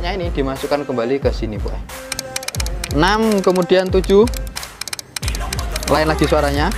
kotanya ini dimasukkan kembali ke sini boy 6 kemudian 7 lain lagi suaranya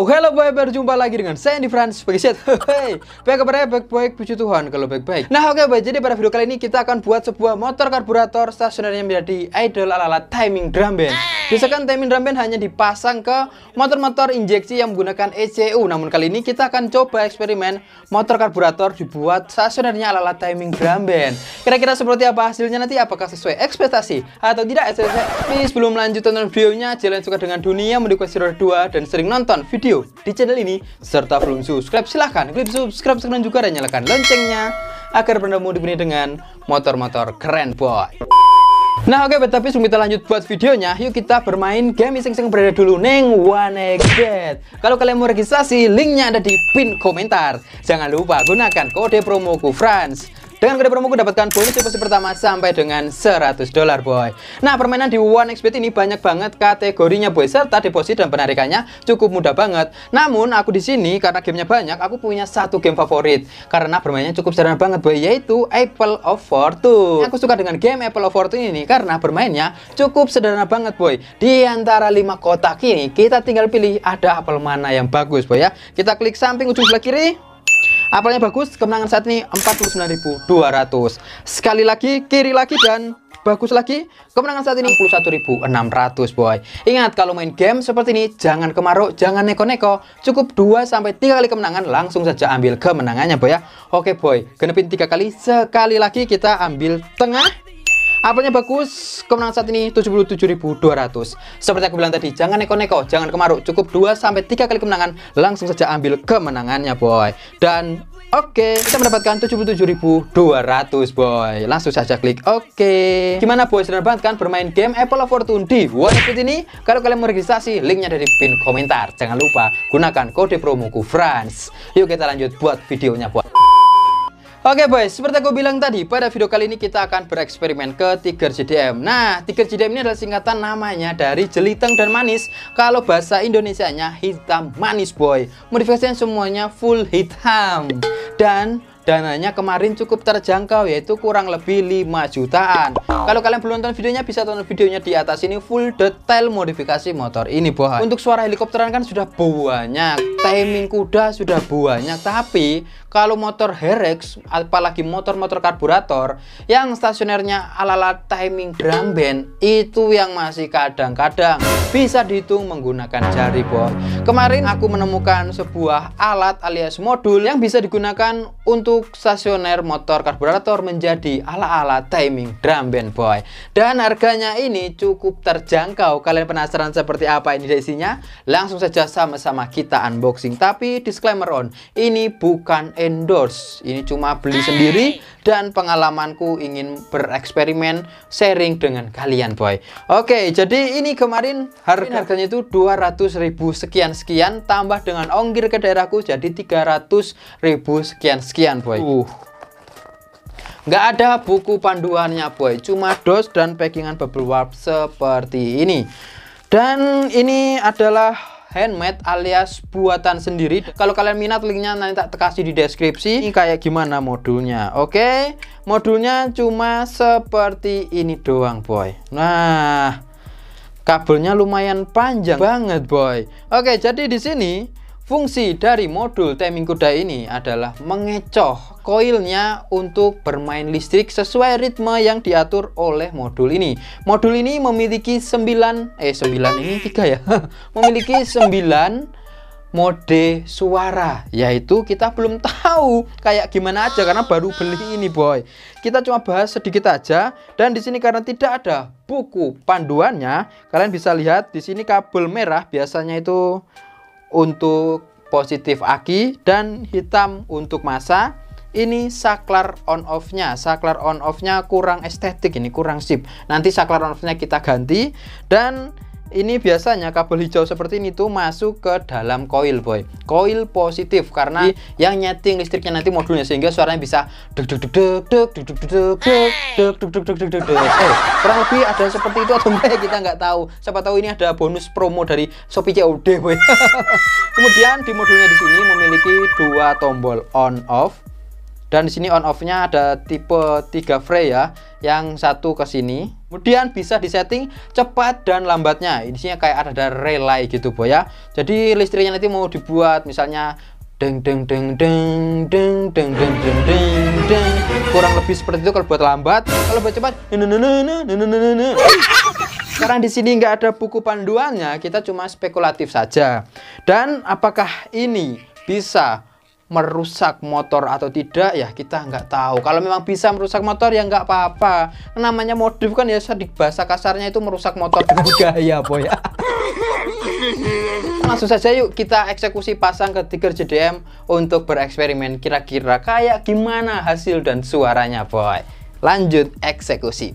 Yo, hello boy, berjumpa lagi dengan saya di Franz sebagai set. Hey, baik kabarnya baik-baik, puji Tuhan kalau baik-baik. Nah, oke okay, boy, jadi pada video kali ini kita akan buat sebuah motor karburator stasioner yang menjadi idol ala-ala timing drum band. Biasakan timing drum band hanya dipasang ke motor-motor injeksi yang menggunakan ECU. Namun kali ini kita akan coba eksperimen motor karburator dibuat stasionernya ala-ala timing drum band. Kira-kira seperti apa hasilnya nanti? Apakah sesuai ekspektasi atau tidak? Tapi sebelum lanjut tonton videonya, jangan suka dengan dunia mendukung 2 dan sering nonton video di channel ini. Serta belum subscribe silahkan klik subscribe sekarang juga dan nyalakan loncengnya agar bertemu dipenuhi dengan motor-motor keren boy. Nah oke okay, tapi sebelum kita lanjut buat videonya Yuk kita bermain game iseng-iseng berada dulu Neng OneXBet Kalau kalian mau registrasi linknya ada di pin komentar. Jangan lupa gunakan kode promoku Franz dengan kode promoku dapatkan bonus deposit pertama sampai dengan 100 dolar boy. Nah permainan di OneXBet ini banyak banget kategorinya boy serta deposit dan penarikannya cukup mudah banget. Namun aku di sini karena gamenya banyak aku punya satu game favorit karena bermainnya cukup sederhana banget boy yaitu Apple of Fortune. Aku suka dengan game Apple of Fortune ini karena bermainnya cukup sederhana banget boy. Di antara 5 kotak ini kita tinggal pilih ada apel mana yang bagus boy ya. Kita klik samping ujung sebelah kiri Apelnya bagus, kemenangan saat ini 49.200. Sekali lagi, kiri lagi dan bagus lagi. Kemenangan saat ini 61.600 boy. Ingat kalau main game seperti ini jangan kemaruk, jangan neko-neko. Cukup 2 sampai 3 kali kemenangan langsung saja ambil kemenangannya boy ya. Oke boy, genepin 3 kali. Sekali lagi kita ambil tengah Apanya bagus, kemenangan saat ini 77.200. Seperti aku bilang tadi, jangan neko-neko, jangan kemaruk, cukup 2 sampai 3 kali kemenangan, langsung saja ambil kemenangannya, boy. Dan Oke, okay, kita mendapatkan 77.200 boy. Langsung saja klik oke. Okay. Gimana boy? Senang banget kan bermain game Apple of Fortune di OneXBet ini? Kalau kalian mau registrasi, linknya ada di pin komentar. Jangan lupa gunakan kode promoku Franz. Yuk kita lanjut buat videonya boy. Oke boys, seperti aku bilang tadi, pada video kali ini kita akan bereksperimen ke Tiger JDM. Nah, Tiger JDM ini adalah singkatan namanya dari jeliteng dan manis. Kalau bahasa Indonesianya hitam manis boy. Modifikasinya semuanya full hitam. Dan dananya kemarin cukup terjangkau yaitu kurang lebih 5 jutaan. Kalau kalian belum nonton videonya bisa tonton videonya di atas ini full detail modifikasi motor ini boy untuk suara helikopteran kan sudah banyak timing kuda sudah banyak. Tapi kalau motor Herex apalagi motor-motor karburator yang stasionernya ala-ala timing drum band itu yang masih kadang-kadang bisa dihitung menggunakan jari boy kemarin aku menemukan sebuah alat alias modul yang bisa digunakan untuk stasioner motor karburator menjadi ala-ala timing drum band boy. Dan harganya ini cukup terjangkau. Kalian penasaran seperti apa ini isinya? Langsung saja sama-sama kita unboxing. Tapi disclaimer on ini bukan endorse. Ini cuma beli sendiri dan pengalamanku ingin bereksperimen sharing dengan kalian boy. Oke jadi ini kemarin harga harganya itu 200 ribu sekian sekian tambah dengan ongkir ke daerahku jadi 300 ribu boy. Uh. Nggak ada buku panduannya boy. Cuma dos dan packingan bubble wrap seperti ini. Dan ini adalah handmade alias buatan sendiri. Kalau kalian minat linknya nanti tak kasih di deskripsi. Ini kayak gimana modulnya? Oke? Modulnya cuma seperti ini doang boy. Nah kabelnya lumayan panjang banget boy. Oke jadi di sini Fungsi dari modul timing kuda ini adalah mengecoh koilnya untuk bermain listrik sesuai ritme yang diatur oleh modul ini. Modul ini memiliki 9 eh 9 ini 3 ya. memiliki 9 mode suara yaitu kita belum tahu kayak gimana aja karena baru beli ini boy kita cuma bahas sedikit aja dan di sini karena tidak ada buku panduannya kalian bisa lihat di sini kabel merah biasanya itu untuk positif aki dan hitam untuk masa. Ini saklar on off nya saklar on off nya kurang estetik ini kurang sip. Nanti saklar on off nya kita ganti dan ini biasanya kabel hijau seperti ini tuh masuk ke dalam koil boy koil positif karena yang nyeting listriknya nanti modulnya sehingga suaranya bisa deg deg deg deg deg deg deg deg deg deg deg deg deg deg deg eh kurang lebih ada seperti itu atau enggak kita nggak tahu siapa tahu ini ada bonus promo dari Shopee COD boy kemudian di modulnya di sini memiliki dua tombol on off dan di sini on off-nya ada tipe 3 fray ya yang satu ke sini. Kemudian bisa disetting cepat dan lambatnya. Ini sini kayak ada relay gitu boy ya. Jadi listriknya nanti mau dibuat misalnya deng deng deng deng deng deng deng deng deng deng. Kurang lebih seperti itu kalau buat lambat. Kalau buat cepat sekarang di sini nggak ada buku panduannya kita cuma spekulatif saja. Dan apakah ini bisa merusak motor atau tidak ya kita nggak tahu. Kalau memang bisa merusak motor ya nggak apa-apa. Namanya modif kan ya di bahasa kasarnya itu merusak motor gaya boy. Langsung saja yuk kita eksekusi pasang ke Tiger JDM untuk bereksperimen. Kira-kira kayak gimana hasil dan suaranya boy? Lanjut eksekusi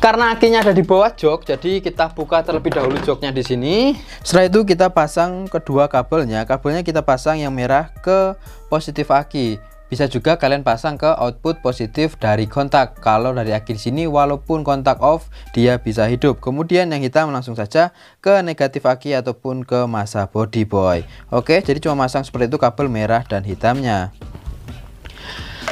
karena akinya ada di bawah jok jadi kita buka terlebih dahulu joknya di sini. Setelah itu kita pasang kedua kabelnya. Kabelnya kita pasang yang merah ke positif aki. Bisa juga kalian pasang ke output positif dari kontak. Kalau dari aki di sini walaupun kontak off dia bisa hidup. Kemudian yang hitam langsung saja ke negatif aki ataupun ke masa body boy. Oke jadi cuma masang seperti itu kabel merah dan hitamnya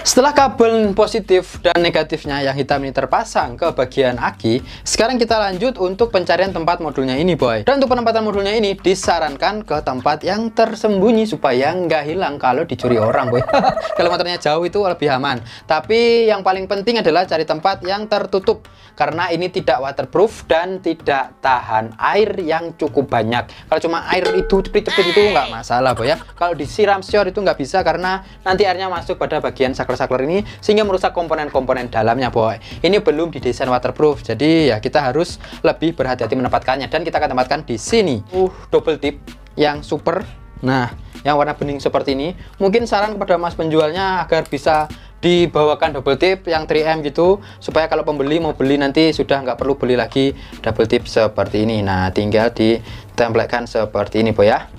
setelah kabel positif dan negatifnya yang hitam ini terpasang ke bagian aki, sekarang kita lanjut untuk pencarian tempat modulnya ini boy. Dan untuk penempatan modulnya ini disarankan ke tempat yang tersembunyi supaya nggak hilang kalau dicuri orang boy. kalau motornya jauh itu lebih aman. Tapi yang paling penting adalah cari tempat yang tertutup karena ini tidak waterproof dan tidak tahan air yang cukup banyak. Kalau cuma air itu cepet-cepet itu nggak masalah boy ya. Kalau disiram sior itu nggak bisa karena nanti airnya masuk pada bagian saklar saklar ini sehingga merusak komponen-komponen dalamnya boy. Ini belum didesain waterproof jadi ya kita harus lebih berhati-hati menempatkannya. Dan kita akan tempatkan di sini. Uh double tip yang super. Nah yang warna bening seperti ini mungkin saran kepada mas penjualnya agar bisa dibawakan double tip yang 3M gitu supaya kalau pembeli mau beli nanti sudah nggak perlu beli lagi double tip seperti ini. Nah tinggal ditempelkan seperti ini boy ya.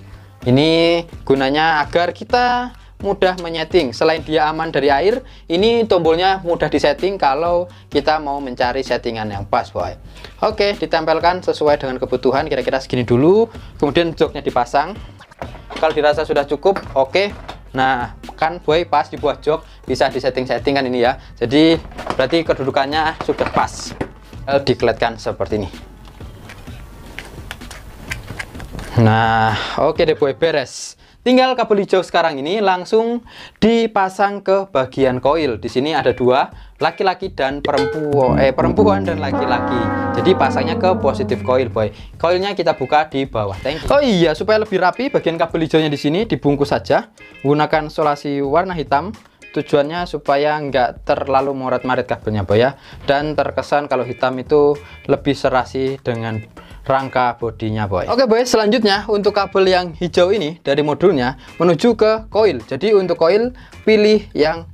Ini gunanya agar kita mudah menyeting selain dia aman dari air ini tombolnya mudah disetting kalau kita mau mencari settingan yang pas boy. Oke ditempelkan sesuai dengan kebutuhan. Kira-kira segini dulu. Kemudian joknya dipasang. Kalau dirasa sudah cukup oke. Nah kan boy pas dibuat jok bisa disetting-setting kan ini ya. Jadi berarti kedudukannya sudah pas. Dikletkan seperti ini. Nah oke deh boy beres Tinggal kabel hijau sekarang ini langsung dipasang ke bagian koil. Di sini ada dua, laki-laki dan perempuan, eh perempuan dan laki-laki. Jadi pasangnya ke positif koil, boy. Koilnya kita buka di bawah tanki. Oh iya, supaya lebih rapi, bagian kabel hijaunya di sini dibungkus saja. Gunakan solasi warna hitam tujuannya supaya nggak terlalu morat-marit kabelnya boy ya dan terkesan kalau hitam itu lebih serasi dengan rangka bodinya boy. Oke boy selanjutnya untuk kabel yang hijau ini dari modulnya menuju ke koil. Jadi untuk koil pilih yang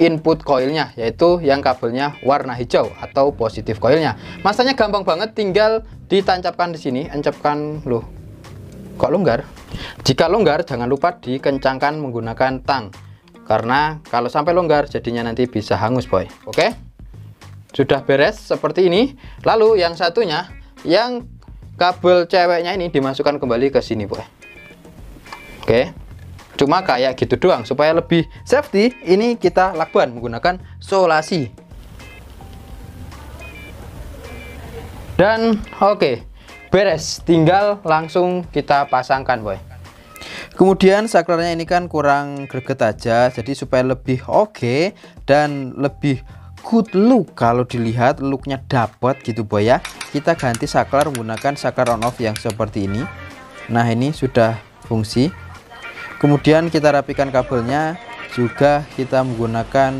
input koilnya yaitu yang kabelnya warna hijau atau positif koilnya. Masanya gampang banget tinggal ditancapkan di sini. Encapkan loh kok longgar? Jika longgar jangan lupa dikencangkan menggunakan tang. Karena kalau sampai longgar jadinya nanti bisa hangus boy. Oke? Sudah beres seperti ini. Lalu yang satunya yang kabel ceweknya ini dimasukkan kembali ke sini boy oke. Cuma kayak gitu doang supaya lebih safety ini kita lakukan menggunakan solasi. Dan oke. Beres tinggal langsung kita pasangkan boy kemudian saklarnya ini kan kurang greget aja jadi supaya lebih oke dan lebih good look. Kalau dilihat looknya dapat gitu boy ya. Kita ganti saklar menggunakan saklar on off yang seperti ini. Nah ini sudah fungsi. Kemudian kita rapikan kabelnya. Juga kita menggunakan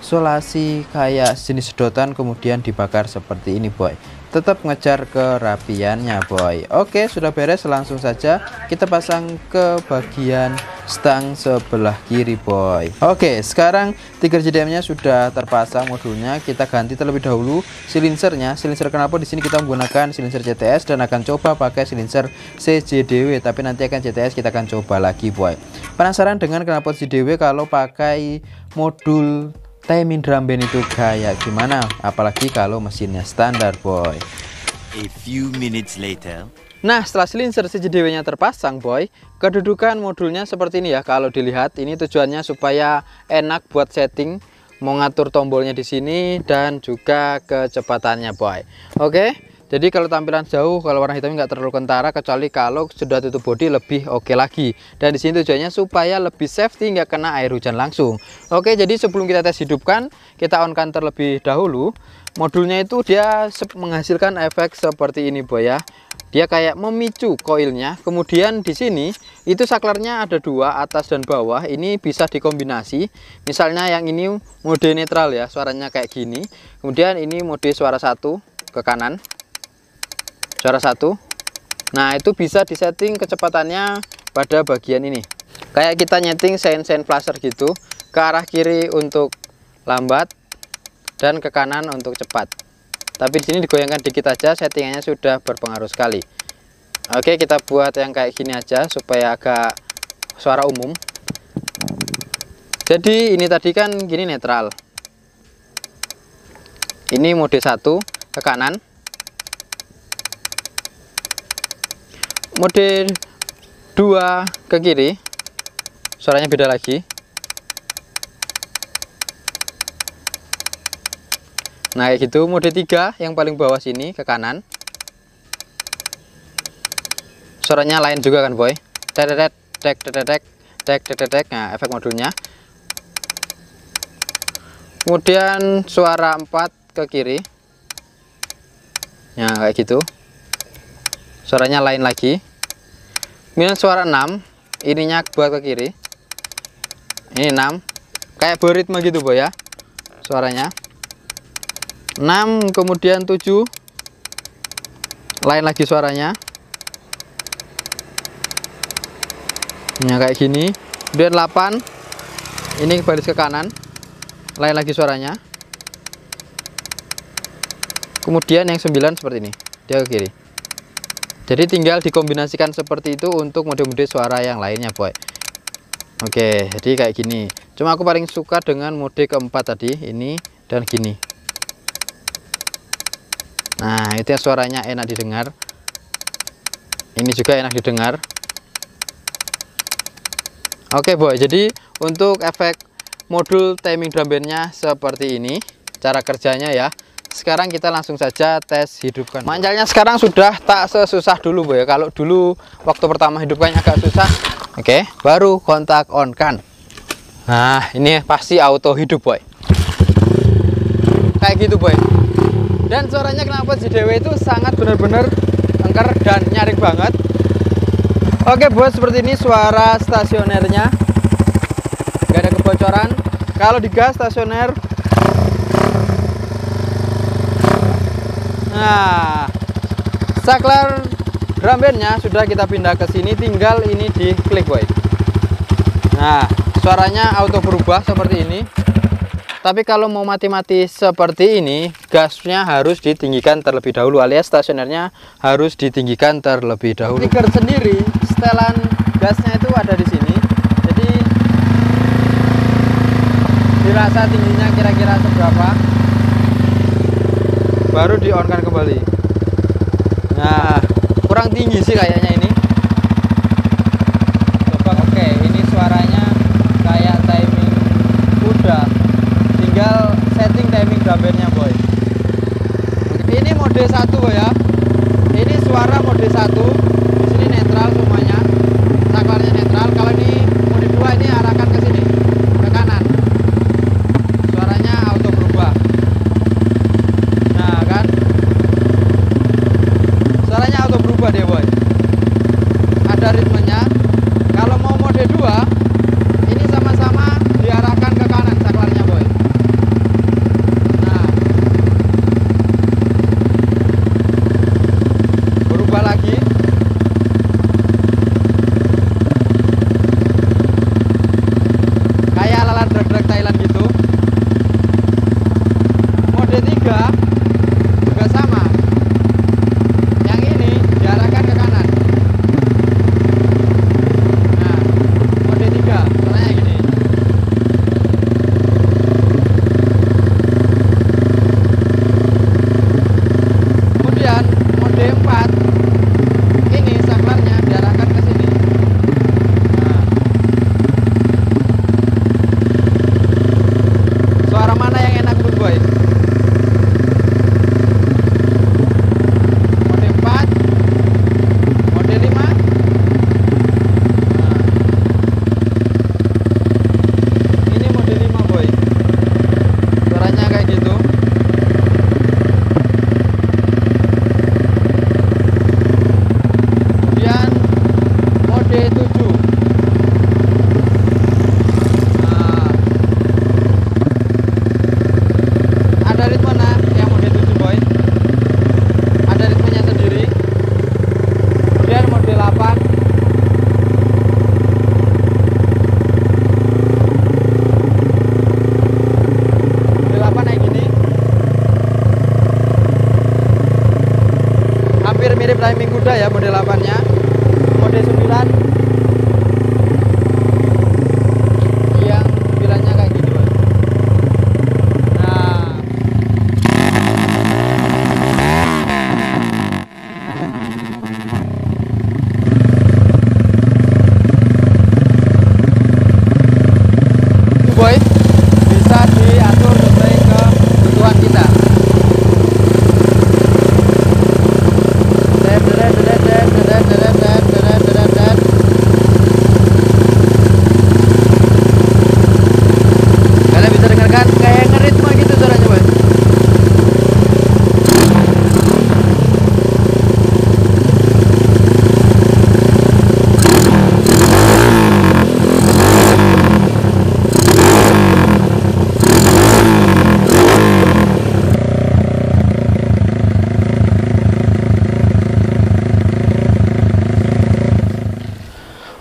solasi kayak jenis sedotan kemudian dibakar seperti ini boy. Tetap ngejar kerapiannya boy. Oke sudah beres. Langsung saja kita pasang ke bagian stang sebelah kiri boy. Oke sekarang tiga JDM nya sudah terpasang modulnya. Kita ganti terlebih dahulu silinsernya. Silinser kenapa? Di sini kita menggunakan silinser CTS dan akan coba pakai silinser CJDW tapi nanti akan CTS kita akan coba lagi boy. Penasaran dengan kenapa CJDW kalau pakai modul timing drum band itu kayak gimana? Apalagi kalau mesinnya standar boy. A few minutes later nah setelah silinser CJDW nya terpasang boy kedudukan modulnya seperti ini ya. Kalau dilihat ini tujuannya supaya enak buat setting mau ngatur tombolnya di sini dan juga kecepatannya boy. Oke? Jadi kalau tampilan jauh kalau warna hitamnya nggak terlalu kentara kecuali kalau sudah tutup bodi lebih oke okay lagi. Dan di sini tujuannya supaya lebih safety nggak kena air hujan langsung. Oke jadi sebelum kita tes hidupkan kita on kan terlebih dahulu. Modulnya itu dia menghasilkan efek seperti ini boy ya dia kayak memicu koilnya. Kemudian di sini itu saklarnya ada dua atas dan bawah. Ini bisa dikombinasi. Misalnya yang ini mode netral ya suaranya kayak gini. Kemudian ini mode suara satu ke kanan. Suara satu. Nah itu bisa disetting kecepatannya pada bagian ini. Kayak kita nyeting sen-sen flasher gitu ke arah kiri untuk lambat dan ke kanan untuk cepat tapi di sini digoyangkan dikit aja settingannya sudah berpengaruh sekali. Oke kita buat yang kayak gini aja supaya agak suara umum. Jadi ini tadi kan gini netral. Ini mode 1 ke kanan. Mode 2 ke kiri. Suaranya beda lagi nah kayak gitu. Mode 3 yang paling bawah sini ke kanan. Suaranya lain juga kan boy? Tek tek tek tek tek tek tek tek nah efek modulnya. Kemudian suara 4 ke kiri. Nah kayak gitu. Suaranya lain lagi. Kemudian suara 6 ininya buat ke kiri. Ini 6 kayak beritme gitu boy ya suaranya 6 kemudian 7 lain lagi suaranya. Ini kayak gini. Kemudian 8 ini baris ke kanan. Lain lagi suaranya. Kemudian yang 9 seperti ini. Dia ke kiri. Jadi tinggal dikombinasikan seperti itu untuk mode-mode suara yang lainnya boy. Oke jadi kayak gini. Cuma aku paling suka dengan mode keempat tadi ini dan gini nah itu yang suaranya enak didengar. Ini juga enak didengar. Oke boy jadi untuk efek modul timing drum bandnya seperti ini cara kerjanya ya. Sekarang kita langsung saja tes hidupkan manjalnya sekarang sudah tak sesusah dulu boy. Kalau dulu waktu pertama hidupkannya agak susah oke. okay, baru kontak on kan. Nah ini pasti auto hidup boy. Kayak gitu boy dan suaranya kenapa si Dewe itu sangat benar-benar engker dan nyaring banget oke buat seperti ini suara stasionernya gak ada kebocoran kalau digas stasioner Nah, saklar drum bandnya sudah kita pindah ke sini, tinggal ini di klik boy. Nah, suaranya auto berubah seperti ini. Tapi kalau mau mati-mati seperti ini, gasnya harus ditinggikan terlebih dahulu alias stasionernya harus ditinggikan terlebih dahulu. Trigger sendiri, setelan gasnya itu ada di sini. Jadi dirasa tingginya kira-kira seberapa? baru di on kan kembali nah kurang tinggi sih kayaknya ini coba oke ini suaranya kayak timing kuda tinggal setting timing drum boy mode satu boy ya. Ini suara mode satu. Di sini netral semuanya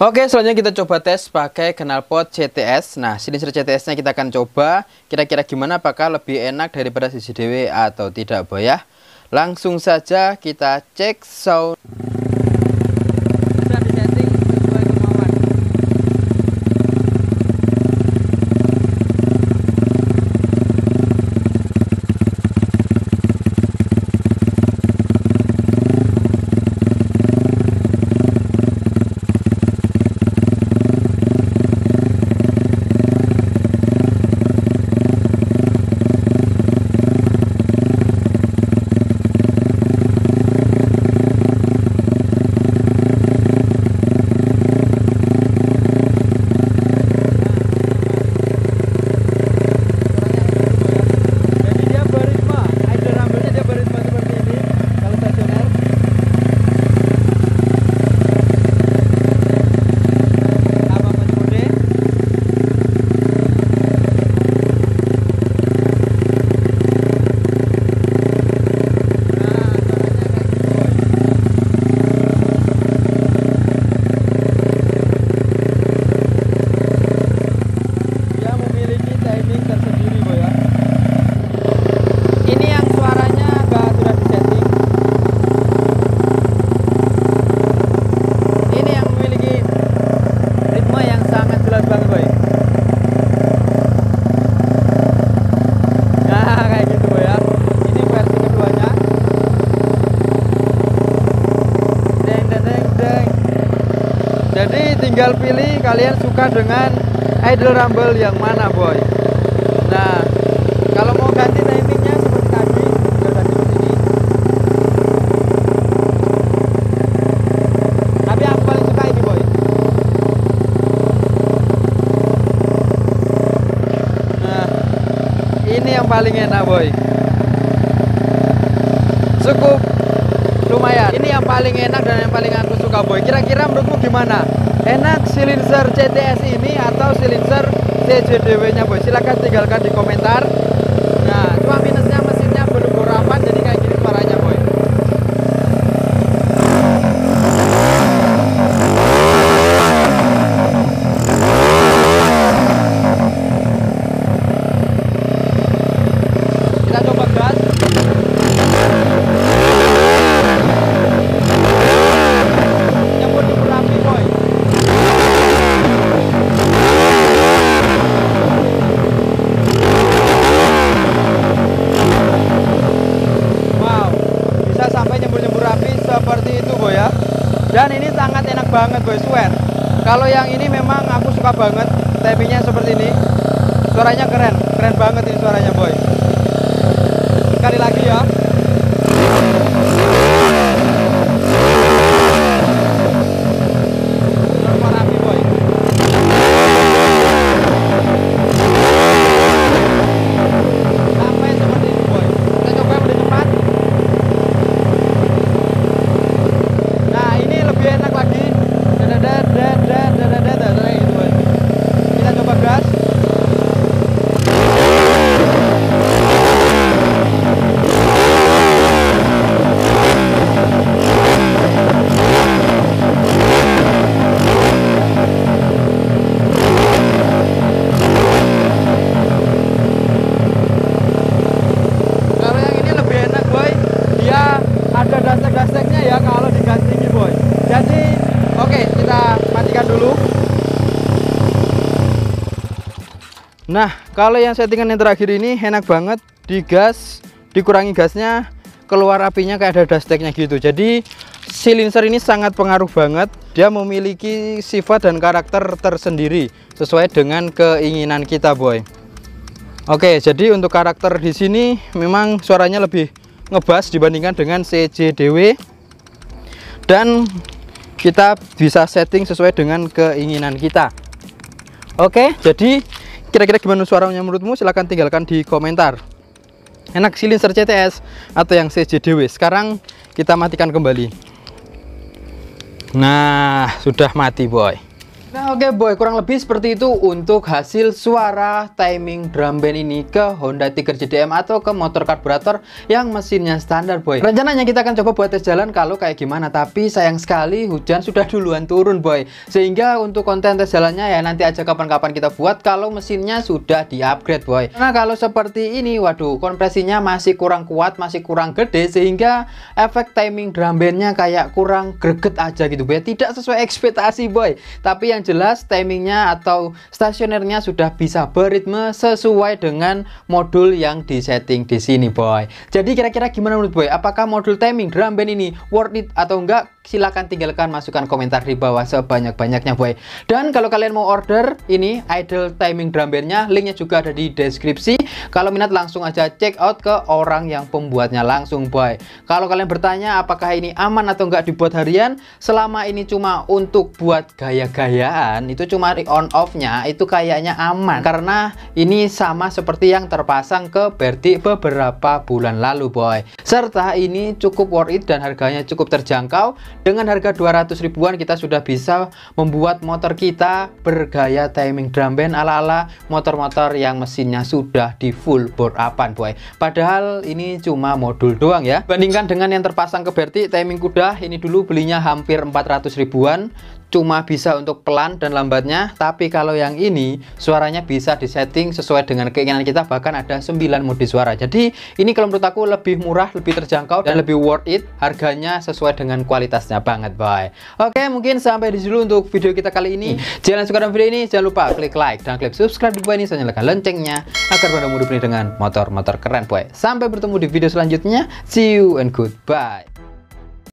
Oke, selanjutnya kita coba tes pakai knalpot CTS. Nah, silinder CTS-nya kita akan coba kira-kira gimana apakah lebih enak daripada CCDW atau tidak, Boy ya. Langsung saja kita cek sound. Sudah disetting sesuai kemauan. Jadi dia beritma, idle rumble-nya dia beritma seperti ini kalau stasioner. Sama mode mode. Nah, suaranya kayak gitu, boy. Dia memiliki timing tersendiri, boy ya ini yang suaranya agak sudah disetting ini yang memiliki ritme yang sangat jelas banget boy nah kayak gitu boy ya ini versi keduanya deng deng deng deng jadi tinggal pilih kalian suka dengan idle rumble yang mana boy? Nah kalau mau ganti timingnya seperti tadi tinggal ganti seperti ini. Tapi aku paling suka ini boy. Nah ini yang paling enak boy. Cukup lumayan. Ini yang paling enak dan yang paling aku suka boy. Kira-kira menurutmu gimana? Enak silinder CTS ini atau silinder CJDW nya boy? Silahkan tinggalkan di komentar nah cuma minusnya mesinnya belum gurapan jadi kayak gini suaranya boy kita coba gas nyebut di berapi boy Wow, bisa sampai nyembur-nyembur api seperti itu boy ya. Dan ini sangat enak banget boy, swear. Kalau yang ini memang aku suka banget, tappingnya seperti ini. Suaranya keren, keren banget ini suaranya boy. Sekali lagi ya. Nah, kalau yang settingan yang terakhir ini enak banget digas, dikurangi gasnya, keluar apinya kayak ada dasteknya gitu. Jadi silinser ini sangat pengaruh banget. Dia memiliki sifat dan karakter tersendiri sesuai dengan keinginan kita, boy. Oke, jadi untuk karakter di sini memang suaranya lebih ngebas dibandingkan dengan CJDW dan kita bisa setting sesuai dengan keinginan kita. Oke, jadi Kira-kira gimana suaranya menurutmu? Silahkan tinggalkan di komentar. Enak silinser CTS atau yang CJDW. Sekarang kita matikan kembali. Nah, sudah mati boy. Nah oke okay boy, kurang lebih seperti itu untuk hasil suara timing drum band ini ke Honda Tiger JDM atau ke motor karburator yang mesinnya standar boy. Rencananya kita akan coba buat tes jalan kalau kayak gimana, tapi sayang sekali hujan sudah duluan turun boy. Sehingga untuk konten tes jalannya ya nanti aja kapan-kapan kita buat kalau mesinnya sudah di upgrade boy. Nah kalau seperti ini, waduh kompresinya masih kurang kuat, masih kurang gede sehingga efek timing drum bandnya kayak kurang greget aja gitu boy. Tidak sesuai ekspektasi boy. Tapi yang jelas timingnya atau stasionernya sudah bisa beritme sesuai dengan modul yang disetting di sini boy. Jadi kira-kira gimana menurut boy? Apakah modul timing drum band ini worth it atau enggak silahkan tinggalkan masukan komentar di bawah sebanyak-banyaknya boy. Dan kalau kalian mau order ini idle timing drum bandnya linknya juga ada di deskripsi. Kalau minat langsung aja check out ke orang yang pembuatnya langsung boy. Kalau kalian bertanya apakah ini aman atau enggak dibuat harian selama ini cuma untuk buat gaya-gayaan itu cuma on off nya itu kayaknya aman. Karena ini sama seperti yang terpasang ke Berti beberapa bulan lalu boy. Serta ini cukup worth it dan harganya cukup terjangkau dengan harga 200 ribuan kita sudah bisa membuat motor kita bergaya timing drum band ala-ala motor-motor yang mesinnya sudah di full bore upan boy. Padahal ini cuma modul doang ya. Bandingkan dengan yang terpasang ke Berti timing kuda ini dulu belinya hampir 400 ribuan cuma bisa untuk pelan dan lambatnya tapi kalau yang ini suaranya bisa disetting sesuai dengan keinginan kita bahkan ada 9 mode suara. Jadi ini kalau menurut aku lebih murah lebih terjangkau dan lebih worth it harganya sesuai dengan kualitasnya banget boy. Oke mungkin sampai di sini untuk video kita kali ini. Jangan suka dengan video ini jangan lupa klik like dan klik subscribe di bawah ini dan nyalakan loncengnya agar pada mudah dengan motor-motor keren boy. Sampai bertemu di video selanjutnya. See you and goodbye